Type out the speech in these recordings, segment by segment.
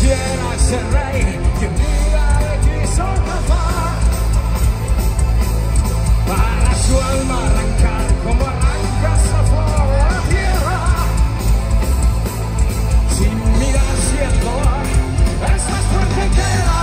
quiera ser rey, quien diga de quiso. Para su alma arrancar como arranca esa flor de la tierra. Sin mirar si el dolor es más fuerte que la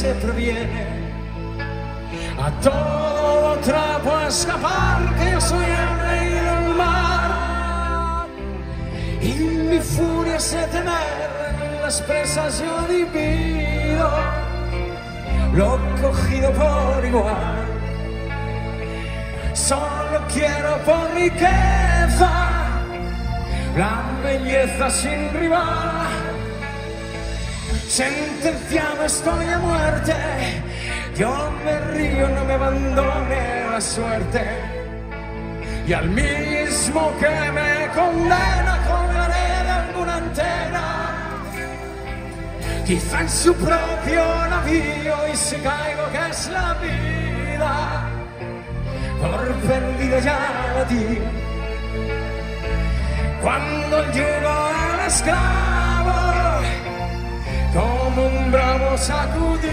vida se sentenciado estoy a muerte yo me río, no me abandone la suerte. Y al mismo que me condena, colgaré de alguna antena. Quizá en su propio navío y si caigo que es la vida, por perdido ya la di. Cuando el yugo al esclavo, come un bravo sacudì.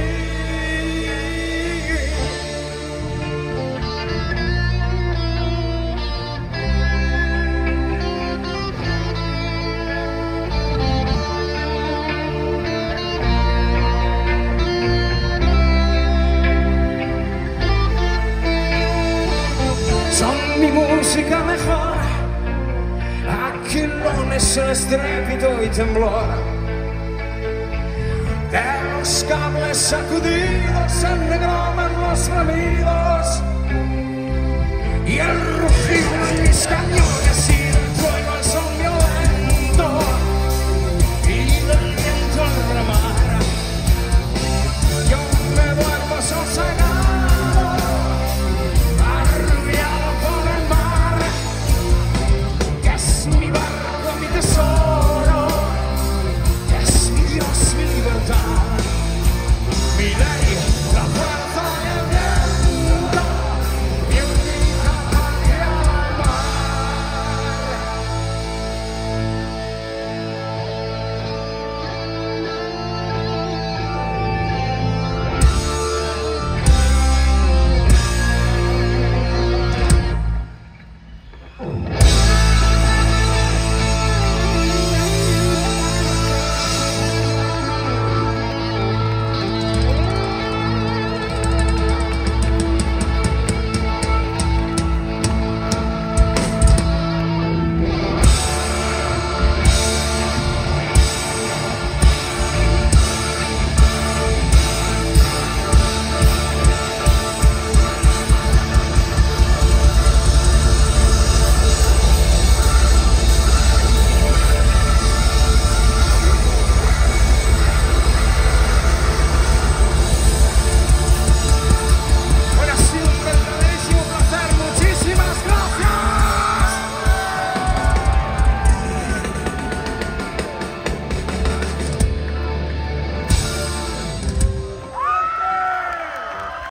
Son mi música mejor, aquí no es estrépito y temblor. los cables sacudidos en negroman los gemidos. Y el rugido de mis cañones y del fuego el son violento y del viento al bramar yo me duermo sosegado